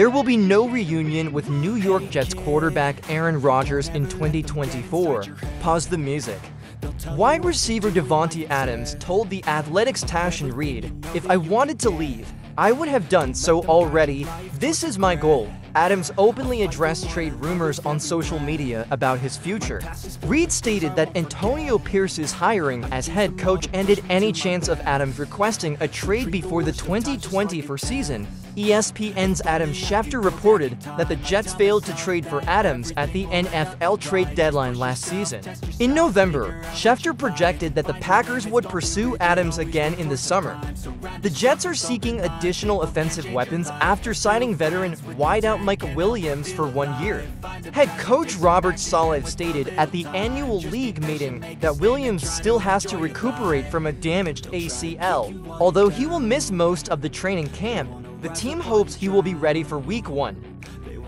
there will be no reunion with New York Jets quarterback Aaron Rodgers in 2024. Pause the music. Wide receiver Davante Adams told the Athletic's Tashan Reed, If I wanted to leave, I would have done so already. This is my goal. Adams openly addressed trade rumors on social media about his future. Reed stated that Antonio Pierce's hiring as head coach ended any chance of Adams requesting a trade before the 2024 season. ESPN's Adam Schefter reported that the Jets failed to trade for Adams at the NFL trade deadline last season. In November, Schefter projected that the Packers would pursue Adams again in the summer. The Jets are seeking additional offensive weapons after signing veteran wideout Mike Williams for one year. Head coach Robert Saleh stated at the annual league meeting that Williams still has to recuperate from a damaged ACL. Although he will miss most of the training camp, the team hopes he will be ready for week one. They